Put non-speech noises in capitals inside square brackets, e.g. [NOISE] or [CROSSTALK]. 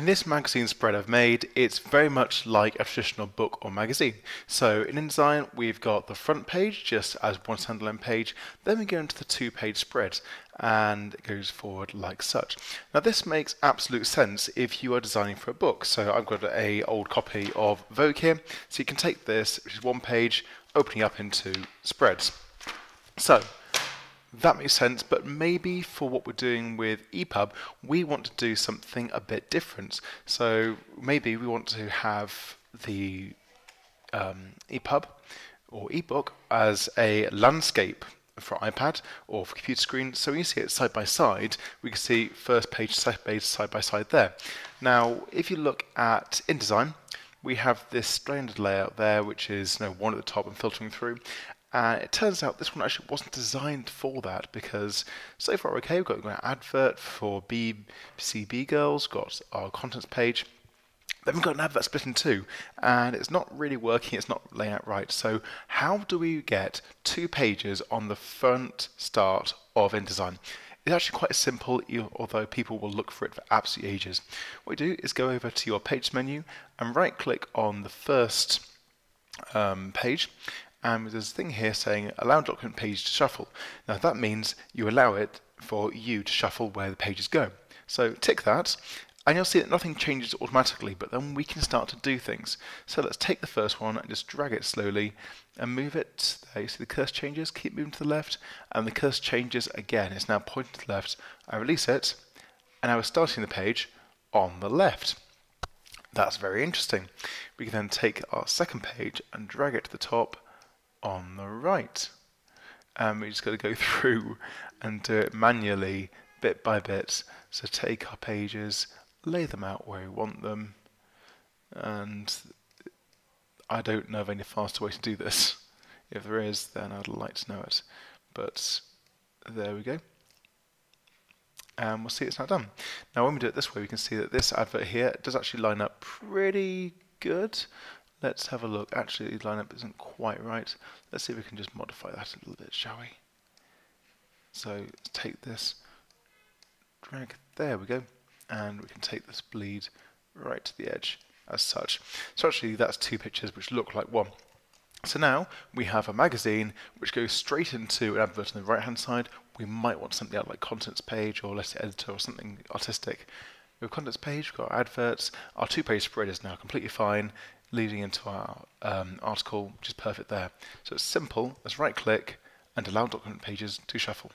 In this magazine spread I've made, it's very much like a traditional book or magazine. So in InDesign, we've got the front page just as one standalone page, then we go into the two page spread and it goes forward like such. Now this makes absolute sense if you are designing for a book. So I've got a old copy of Vogue here, so you can take this, which is one page, opening up into spreads. So that makes sense, but maybe for what we're doing with EPUB, we want to do something a bit different. So maybe we want to have the um, EPUB or ebook as a landscape for iPad or for computer screen. So when you see it side by side, we can see first page, second page, side by side there. Now, if you look at InDesign, we have this standard layout there, which is you know, one at the top and filtering through. And it turns out this one actually wasn't designed for that because so far okay, we've got an advert for BCB girls, got our contents page. Then we've got an advert split in two, and it's not really working, it's not laying out right. So how do we get two pages on the front start of InDesign? It's actually quite simple, although people will look for it for absolute ages. What you do is go over to your page menu and right click on the first um, page and there's a thing here saying allow document page to shuffle. Now that means you allow it for you to shuffle where the pages go. So tick that and you'll see that nothing changes automatically but then we can start to do things. So let's take the first one and just drag it slowly and move it. There you see the cursor changes, keep moving to the left and the cursor changes again. It's now pointing to the left. I release it and I was starting the page on the left. That's very interesting. We can then take our second page and drag it to the top on the right. And we just got to go [LAUGHS] through and do it manually, bit by bit. So take our pages, lay them out where we want them, and I don't know of any faster way to do this. [LAUGHS] If there is, then I'd like to know it. But there we go. And we'll see it's now done. Now when we do it this way, we can see that this advert here does actually line up pretty good. Let's have a look. Actually, the lineup isn't quite right. Let's see if we can just modify that a little bit, shall we? So let's take this, drag, there we go, and we can take this bleed right to the edge as such. So actually that's two pictures which look like one. So now we have a magazine which goes straight into an advert on the right hand side. We might want something out like contents page or say editor or something artistic. We have contents page, we've got our adverts, our two page spread is now completely fine leading into our um, article, which is perfect there. So it's simple as right click and allow document pages to shuffle.